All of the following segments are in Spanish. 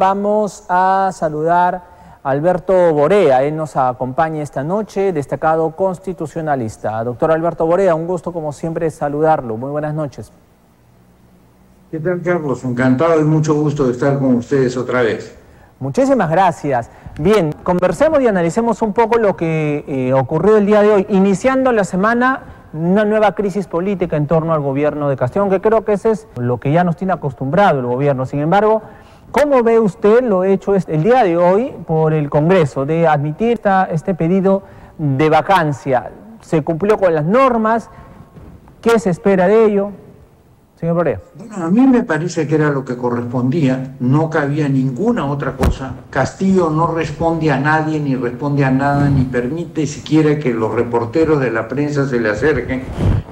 Vamos a saludar a Alberto Borea. Él nos acompaña esta noche, destacado constitucionalista. Doctor Alberto Borea, un gusto como siempre saludarlo. Muy buenas noches. ¿Qué tal, Carlos? Encantado y mucho gusto de estar con ustedes otra vez. Muchísimas gracias. Bien, conversemos y analicemos un poco lo que eh, ocurrió el día de hoy, iniciando la semana una nueva crisis política en torno al gobierno de Castillo, que creo que ese es lo que ya nos tiene acostumbrado el gobierno. Sin embargo, ¿cómo ve usted lo hecho el día de hoy por el Congreso de admitir este pedido de vacancia? ¿Se cumplió con las normas? ¿Qué se espera de ello? Señor Bueno, a mí me parece que era lo que correspondía, no cabía ninguna otra cosa. Castillo no responde a nadie, ni responde a nada, ni permite siquiera que los reporteros de la prensa se le acerquen,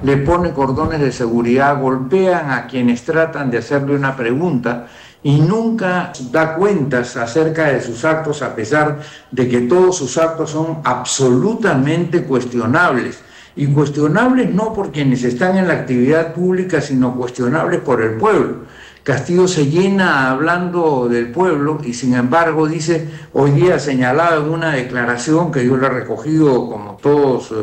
le pone cordones de seguridad, golpean a quienes tratan de hacerle una pregunta y nunca da cuentas acerca de sus actos a pesar de que todos sus actos son absolutamente cuestionables y cuestionables no por quienes están en la actividad pública, sino cuestionables por el pueblo. Castillo se llena hablando del pueblo y sin embargo dice, hoy día señalado en una declaración que yo le he recogido como todos eh,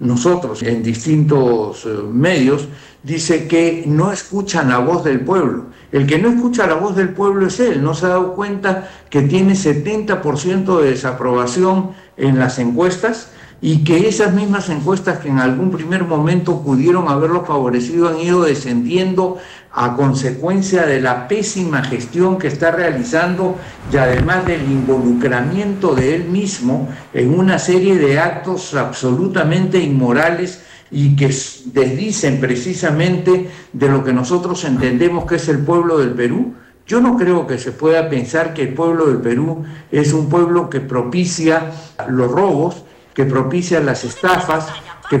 nosotros en distintos eh, medios, dice que no escuchan la voz del pueblo. El que no escucha la voz del pueblo es él, no se ha dado cuenta que tiene 70% de desaprobación en las encuestas y que esas mismas encuestas que en algún primer momento pudieron haberlo favorecido han ido descendiendo a consecuencia de la pésima gestión que está realizando y además del involucramiento de él mismo en una serie de actos absolutamente inmorales y que desdicen precisamente de lo que nosotros entendemos que es el pueblo del Perú. Yo no creo que se pueda pensar que el pueblo del Perú es un pueblo que propicia los robos, que propicia las estafas, que,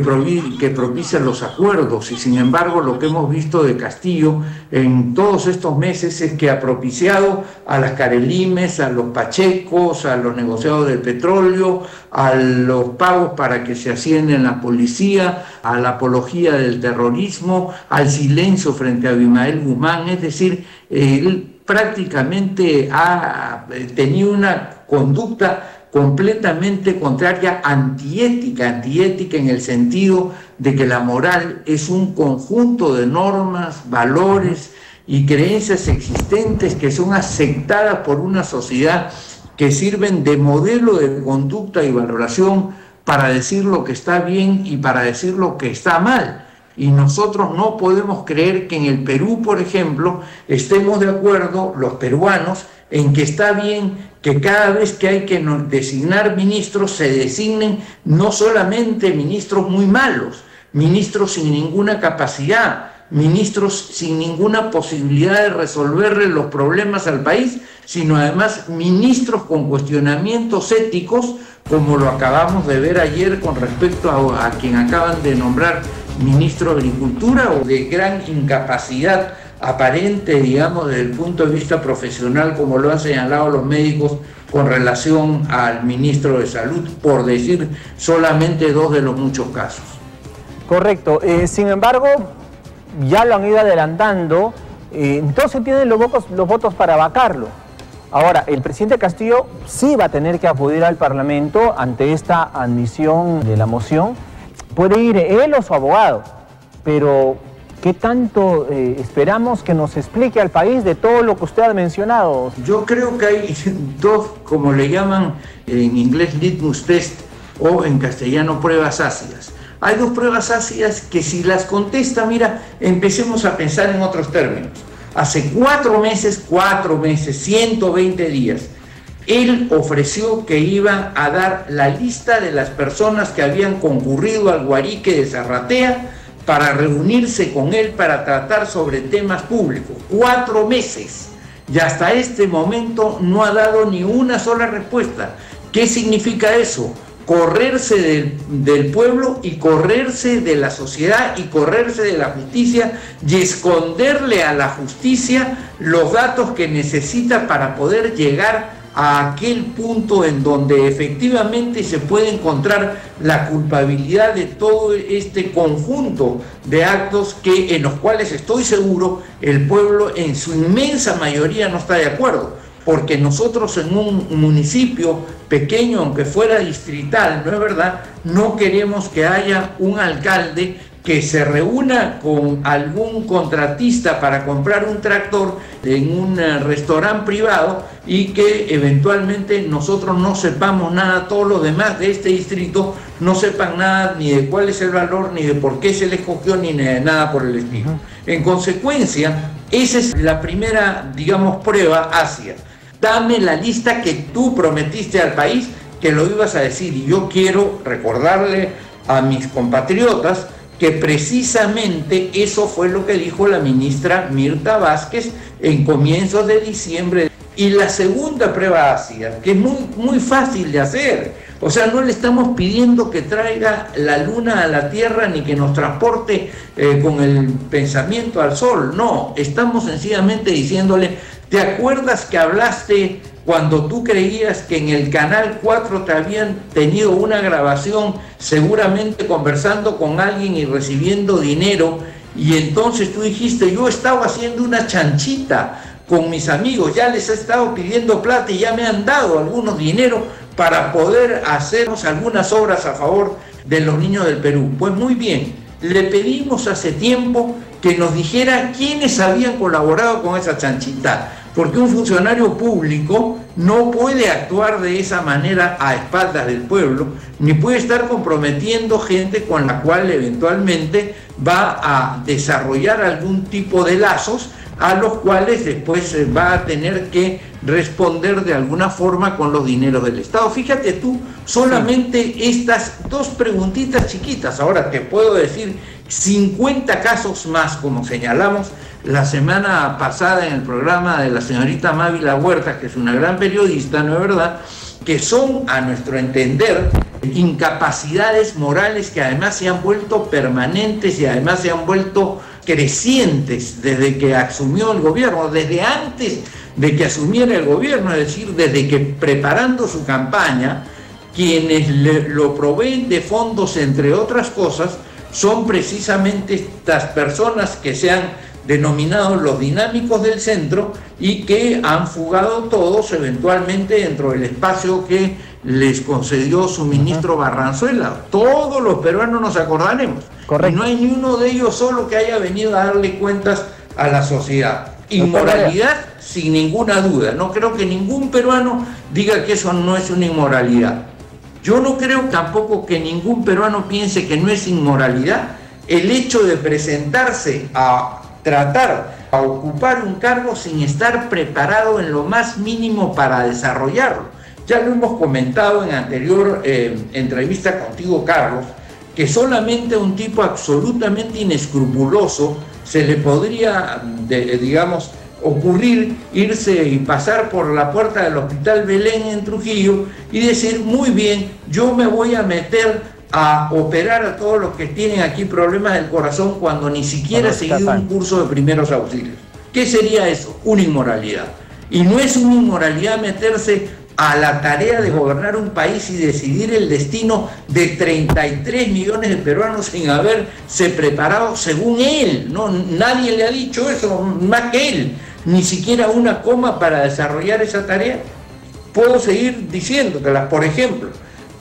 que propicia los acuerdos. Y sin embargo, lo que hemos visto de Castillo en todos estos meses es que ha propiciado a las Carelimes, a los Pachecos, a los negociados del petróleo, a los pagos para que se ascienden la policía, a la apología del terrorismo, al silencio frente a Abimael Guzmán. Es decir, él prácticamente ha eh, tenido una conducta completamente contraria, antiética, antiética en el sentido de que la moral es un conjunto de normas, valores y creencias existentes que son aceptadas por una sociedad que sirven de modelo de conducta y valoración para decir lo que está bien y para decir lo que está mal. Y nosotros no podemos creer que en el Perú, por ejemplo, estemos de acuerdo, los peruanos, en que está bien que cada vez que hay que designar ministros se designen no solamente ministros muy malos, ministros sin ninguna capacidad, ministros sin ninguna posibilidad de resolverle los problemas al país, sino además ministros con cuestionamientos éticos, como lo acabamos de ver ayer con respecto a, a quien acaban de nombrar ministro de Agricultura o de gran incapacidad aparente, digamos, desde el punto de vista profesional, como lo han señalado los médicos con relación al ministro de Salud, por decir solamente dos de los muchos casos. Correcto. Eh, sin embargo, ya lo han ido adelantando, eh, entonces tienen los votos, los votos para vacarlo. Ahora, el presidente Castillo sí va a tener que acudir al Parlamento ante esta admisión de la moción. Puede ir él o su abogado, pero ¿Qué tanto eh, esperamos que nos explique al país de todo lo que usted ha mencionado? Yo creo que hay dos, como le llaman en inglés, litmus test o en castellano pruebas ácidas. Hay dos pruebas ácidas que si las contesta, mira, empecemos a pensar en otros términos. Hace cuatro meses, cuatro meses, 120 días, él ofreció que iba a dar la lista de las personas que habían concurrido al Guarique de Zarratea para reunirse con él para tratar sobre temas públicos. Cuatro meses. Y hasta este momento no ha dado ni una sola respuesta. ¿Qué significa eso? Correrse del, del, pueblo y correrse de la sociedad y correrse de la justicia y esconderle a la justicia los datos que necesita para poder llegar a aquel punto en donde efectivamente se puede encontrar la culpabilidad de todo este conjunto de actos que en los cuales estoy seguro el pueblo en su inmensa mayoría no está de acuerdo. porque nosotros en un municipio pequeño, aunque fuera distrital, ¿no es verdad? No queremos que haya un alcalde que se reúna con algún contratista para comprar un tractor en un eh, restaurante privado y que eventualmente nosotros no sepamos nada, todos los demás de este distrito no sepan nada ni de cuál es el valor, ni de por qué se le escogió, ni de nada por el estilo. En consecuencia, esa es la primera, digamos, prueba hacia dame la lista que tú prometiste al país que lo ibas a decir. Y yo quiero recordarle a mis compatriotas que precisamente eso fue lo que dijo la ministra Mirta Vázquez en comienzos de diciembre. Y la segunda prueba ácida, que es muy, muy fácil de hacer, o sea, no le estamos pidiendo que traiga la luna a la tierra ni que nos transporte eh, con el pensamiento al sol, no, estamos sencillamente diciéndole, ¿Te acuerdas que hablaste cuando tú creías que en el Canal 4 te habían tenido una grabación, seguramente conversando con alguien y recibiendo dinero? Y entonces tú dijiste, yo estaba haciendo una chanchita con mis amigos, ya les he estado pidiendo plata y ya me han dado algunos dinero para poder hacernos algunas obras a favor de los niños del Perú. Pues muy bien, le pedimos hace tiempo que nos dijera quiénes habían colaborado con esa chanchita porque un funcionario público no puede actuar de esa manera a espaldas del pueblo, ni puede estar comprometiendo gente con la cual eventualmente va a desarrollar algún tipo de lazos a los cuales después va a tener que responder de alguna forma con los dineros del Estado. Fíjate tú, solamente estas dos preguntitas chiquitas, ahora te puedo decir 50 casos más, como señalamos, la semana pasada en el programa de la señorita Mávila Huerta, que es una gran periodista, ¿no es verdad? Que son, a nuestro entender, incapacidades morales que además se han vuelto permanentes y además se han vuelto crecientes desde que asumió el gobierno, desde antes de que asumiera el gobierno, es decir, desde que preparando su campaña, quienes lo proveen de fondos, entre otras cosas, son precisamente estas personas que se han denominados los dinámicos del centro y que han fugado todos eventualmente dentro del espacio que les concedió su ministro Barranzuela. Todos los peruanos nos acordaremos. Y no hay ni uno de ellos solo que haya venido a darle cuentas a la sociedad. Inmoralidad sin ninguna duda. No creo que ningún peruano diga que eso no es una inmoralidad. Yo no creo tampoco que ningún peruano piense que no es inmoralidad el hecho de presentarse a tratar a ocupar un cargo sin estar preparado en lo más mínimo para desarrollarlo. Ya lo hemos comentado en anterior eh, entrevista contigo, Carlos, que solamente un tipo absolutamente inescrupuloso se le podría, digamos, ocurrir irse y pasar por la puerta del Hospital Belén en Trujillo y decir, muy bien, yo me voy a meter a operar a todos los que tienen aquí problemas del corazón cuando ni siquiera ha seguido un curso de primeros auxilios. ¿Qué sería eso? Una inmoralidad. Y no es una inmoralidad meterse a la tarea de gobernar un país y decidir el destino de 33 millones de peruanos sin haberse preparado según él. No, nadie le ha dicho eso, más que él. Ni siquiera una coma para desarrollar esa tarea. Puedo seguir diciéndotelas. Por ejemplo,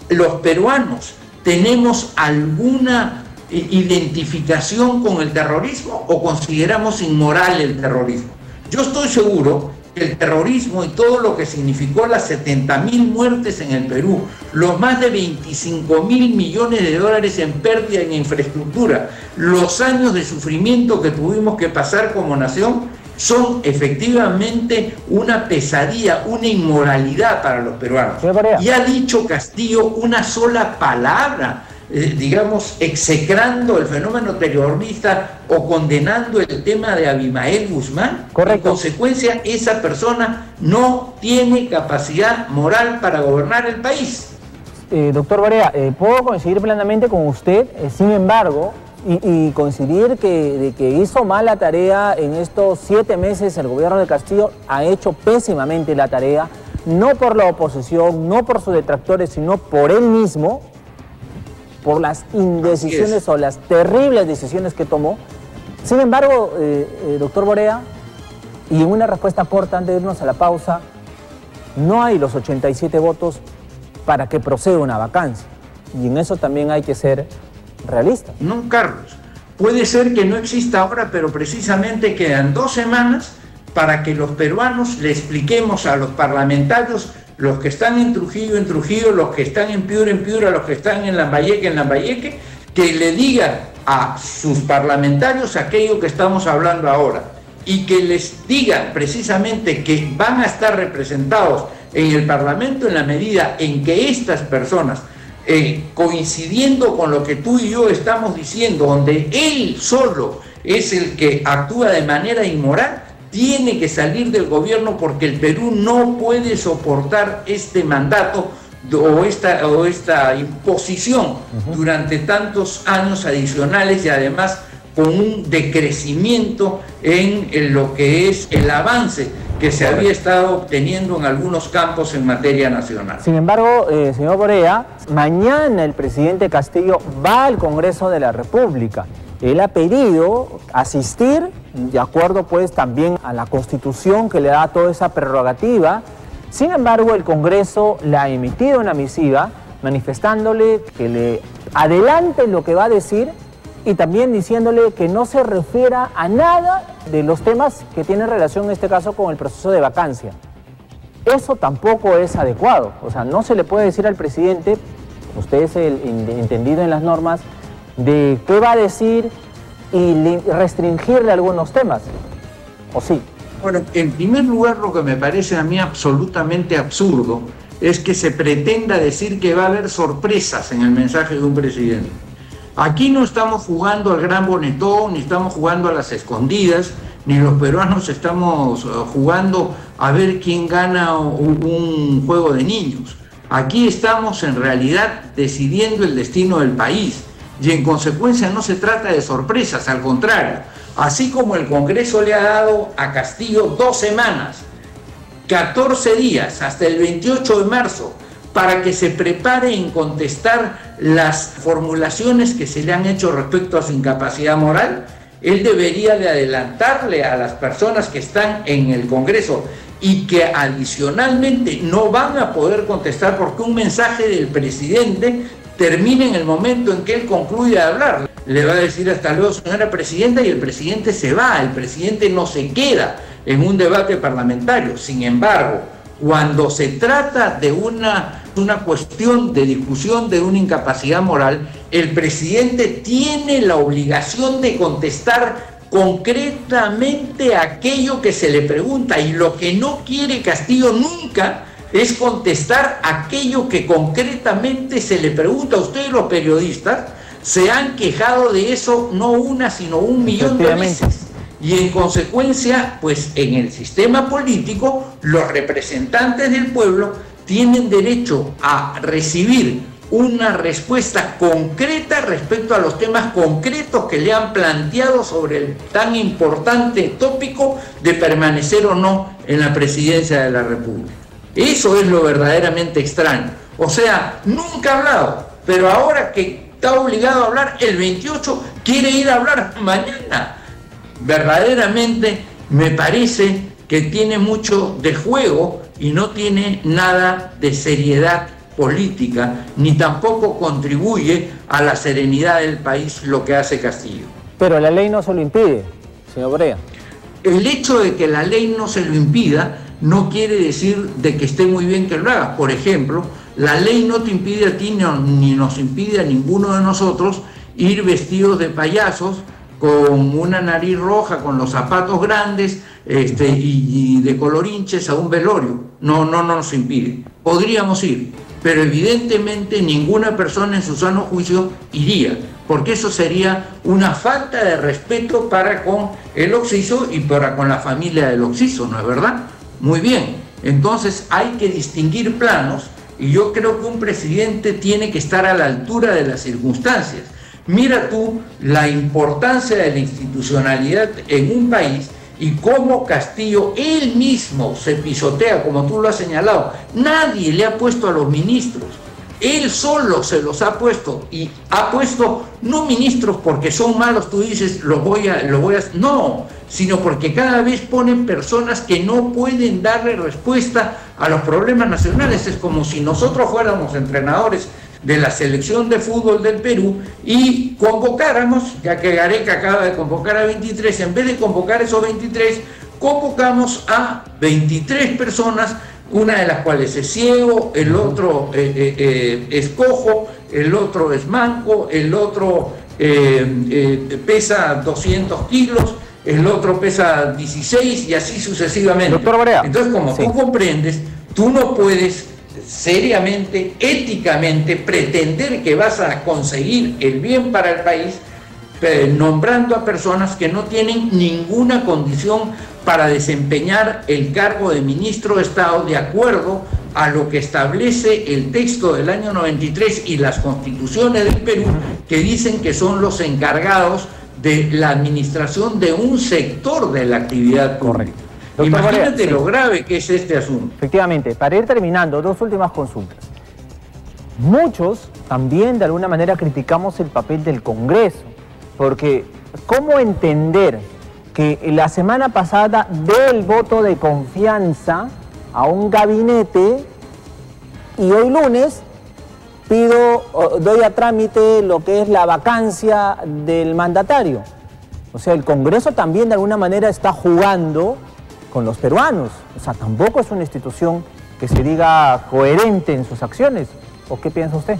los peruanos ¿Tenemos alguna eh, identificación con el terrorismo o consideramos inmoral el terrorismo? Yo estoy seguro que el terrorismo y todo lo que significó las 70 mil muertes en el Perú, los más de 25 mil millones de dólares en pérdida en infraestructura, los años de sufrimiento que tuvimos que pasar como nación, son efectivamente una pesadilla, una inmoralidad para los peruanos. Y ha dicho Castillo una sola palabra, eh, digamos, execrando el fenómeno terrorista o condenando el tema de Abimael Guzmán. Correcto. En consecuencia, esa persona no tiene capacidad moral para gobernar el país. Eh, doctor Barea, eh, puedo coincidir plenamente con usted, sin embargo, y, coincidir que, de que hizo mal la tarea en estos siete meses, el gobierno de Castillo ha hecho pésimamente la tarea, no por la oposición, no por sus detractores, sino por él mismo, por las indecisiones o las terribles decisiones que tomó. Sin embargo, eh, eh, doctor Borea, y en una respuesta corta antes de irnos a la pausa, no hay los 87 votos para que proceda una vacancia. Y en eso también hay que ser realistas. No, Carlos. Puede ser que no exista ahora, pero precisamente quedan dos semanas para que los peruanos le expliquemos a los parlamentarios, los que están en Trujillo, en Trujillo, los que están en Piura, en Piura, los que están en Lambayeque, en Lambayeque, que le digan a sus parlamentarios aquello que estamos hablando ahora y que les digan precisamente que van a estar representados en el Parlamento en la medida en que estas personas, eh, coincidiendo con lo que tú y yo estamos diciendo, donde él solo es el que actúa de manera inmoral, tiene que salir del gobierno porque el Perú no puede soportar este mandato o esta, o esta imposición durante tantos años adicionales y además con un decrecimiento en, lo que es el avance que se había estado obteniendo en algunos campos en materia nacional. Sin embargo, eh, señor Borea, mañana el presidente Castillo va al Congreso de la República. Él ha pedido asistir, de acuerdo pues también a la Constitución que le da toda esa prerrogativa. Sin embargo, el Congreso le ha emitido una misiva manifestándole que le adelante lo que va a decir y también diciéndole que no se refiera a nada de los temas que tienen relación en este caso con el proceso de vacancia. Eso tampoco es adecuado. O sea, no se le puede decir al presidente, usted es el entendido en las normas, de qué va a decir y restringirle algunos temas. ¿O sí? Bueno, en primer lugar, lo que me parece a mí absolutamente absurdo es que se pretenda decir que va a haber sorpresas en el mensaje de un presidente. Aquí no estamos jugando al gran bonetón, ni estamos jugando a las escondidas, ni los peruanos estamos eh, jugando a ver quién gana un juego de niños. Aquí estamos en realidad decidiendo el destino del país y en consecuencia no se trata de sorpresas, al contrario, así como el Congreso le ha dado a Castillo dos semanas, 14 días, hasta el 28 de marzo, para que se prepare en contestar las formulaciones que se le han hecho respecto a su incapacidad moral, él debería de adelantarle a las personas que están en el Congreso y que adicionalmente no van a poder contestar porque un mensaje del presidente termina en el momento en que él concluye de hablar. Le va a decir hasta luego, señora presidenta, y el presidente se va, el presidente no se queda en un debate parlamentario. Sin embargo, cuando se trata de una, una cuestión de discusión de una incapacidad moral, el presidente tiene la obligación de contestar concretamente aquello que se le pregunta y lo que no quiere Castillo nunca es contestar aquello que concretamente se le pregunta. A ustedes los periodistas, se han quejado de eso no una, sino un millón de veces. Y en consecuencia, pues en el sistema político, los representantes del pueblo tienen derecho a recibir una respuesta concreta respecto a los temas concretos que le han planteado sobre el tan importante tópico de permanecer o no en la presidencia de la República. Eso es lo verdaderamente extraño. O sea, nunca ha hablado, pero ahora que está obligado a hablar el 28, quiere ir a hablar mañana. Verdaderamente me parece que tiene mucho de juego y no tiene nada de seriedad política, ni tampoco contribuye a la serenidad del país lo que hace Castillo. Pero la ley no se lo impide, señor Brea. El hecho de que la ley no se lo impida no quiere decir de que esté muy bien que lo hagas. Por ejemplo, la ley no te impide a ti ni nos impide a ninguno de nosotros ir vestidos de payasos con una nariz roja, con los zapatos grandes este, y, de colorinches a un velorio. No, no, no nos impide. Podríamos ir, pero evidentemente ninguna persona en su sano juicio iría, porque eso sería una falta de respeto para con el Oxiso y para con la familia del Oxiso, ¿no es verdad? Muy bien, entonces hay que distinguir planos y yo creo que un presidente tiene que estar a la altura de las circunstancias. Mira tú la importancia de la institucionalidad en un país y cómo Castillo él mismo se pisotea, como tú lo has señalado. Nadie le ha puesto a los ministros. Él solo se los ha puesto y ha puesto no ministros porque son malos, tú dices, los voy a, lo voy a, no, sino porque cada vez ponen personas que no pueden darle respuesta a los problemas nacionales. Es como si nosotros fuéramos entrenadores de la selección de fútbol del Perú y convocáramos, ya que Gareca acaba de convocar a 23, en vez de convocar esos 23, convocamos a 23 personas una de las cuales es ciego, el otro eh, eh, eh, es cojo, el otro es manco, el otro pesa 200 kilos, el otro pesa 16 y así sucesivamente. Doctor Entonces, como tú comprendes, tú no puedes seriamente, éticamente, pretender que vas a conseguir el bien para el país nombrando a personas que no tienen ninguna condición para desempeñar el cargo de ministro de Estado de acuerdo a lo que establece el texto del año 93 y las constituciones del Perú que dicen que son los encargados de la administración de un sector de la actividad correcta. Imagínate lo grave que es este asunto. Efectivamente, para ir terminando, dos últimas consultas. Muchos también de alguna manera criticamos el papel del Congreso, porque ¿cómo entender que la semana pasada dé el voto de confianza a un gabinete y hoy lunes pido, doy a trámite lo que es la vacancia del mandatario. O sea, el Congreso también de alguna manera está jugando con los peruanos. O sea, tampoco es una institución que se diga coherente en sus acciones. ¿O qué piensa usted?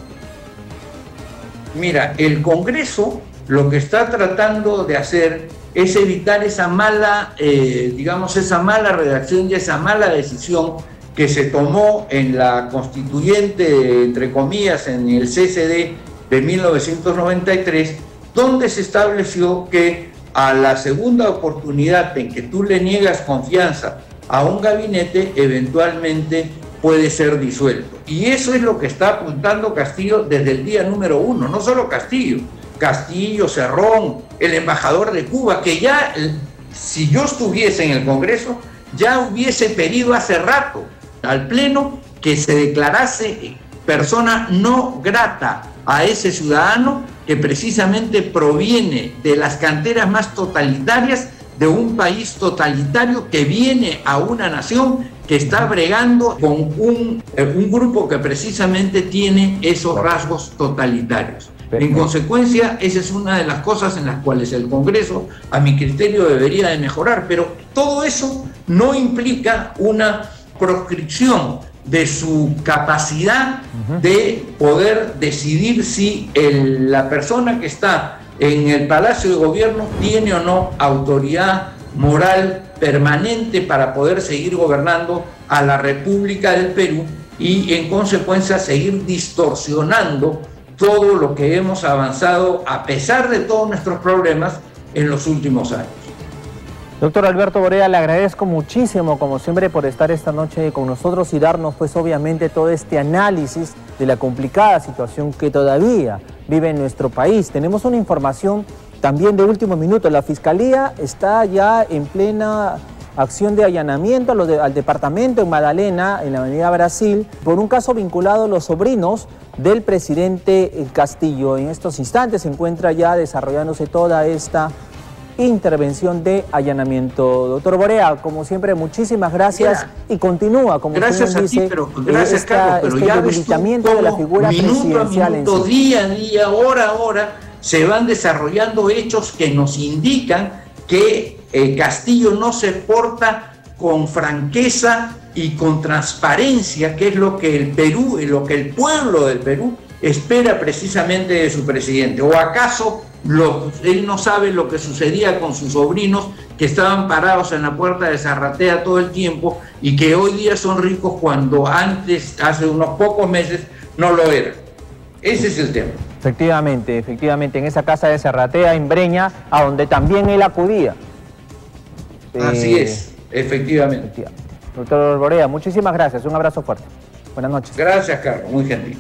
Mira, el Congreso lo que está tratando de hacer es evitar esa mala, eh, digamos, esa mala redacción y esa mala decisión que se tomó en la constituyente, entre comillas, en el CCD de 1993, donde se estableció que a la segunda oportunidad en que tú le niegas confianza a un gabinete, eventualmente puede ser disuelto. Y eso es lo que está apuntando Castillo desde el día número uno, no solo Castillo, Castillo, Cerrón, el embajador de Cuba, que ya, si yo estuviese en el Congreso, ya hubiese pedido hace rato al Pleno que se declarase persona no grata a ese ciudadano que precisamente proviene de las canteras más totalitarias de un país totalitario que viene a una nación que está bregando con un, un grupo que precisamente tiene esos rasgos totalitarios. En consecuencia, esa es una de las cosas en las cuales el Congreso, a mi criterio, debería de mejorar, pero todo eso no implica una proscripción de su capacidad de poder decidir si la persona que está en el Palacio de Gobierno tiene o no autoridad moral permanente para poder seguir gobernando a la República del Perú y en consecuencia seguir distorsionando todo lo que hemos avanzado a pesar de todos nuestros problemas en los últimos años. Doctor Alberto Borea, le agradezco muchísimo, como siempre, por estar esta noche con nosotros y darnos, pues, obviamente, todo este análisis de la complicada situación que todavía vive en nuestro país. Tenemos una información también de último minuto. La Fiscalía está ya en plena acción de allanamiento al departamento en Madalena, en la Avenida Brasil, por un caso vinculado a los sobrinos del presidente Castillo. En estos instantes se encuentra ya desarrollándose toda esta intervención de allanamiento. Doctor Borea, como siempre, muchísimas gracias y continúa, como gracias usted dice, pero, gracias, Carlos, pero este debilitamiento de la figura presidencial minuto, día a día, hora a hora, se van desarrollando hechos que nos indican que eh, Castillo no se porta con franqueza y con transparencia, que es lo que el Perú lo que el pueblo del Perú espera precisamente de su presidente. ¿O acaso él no sabe lo que sucedía con sus sobrinos que estaban parados en la puerta de Zarratea todo el tiempo y que hoy día son ricos cuando antes, hace unos pocos meses, no lo eran? Ese es el tema. Efectivamente, efectivamente, en esa casa de Zarratea, en Breña, a donde también él acudía. Así es, efectivamente. Doctor Borea, muchísimas gracias. Un abrazo fuerte. Buenas noches. Gracias, Carlos. Muy gentil.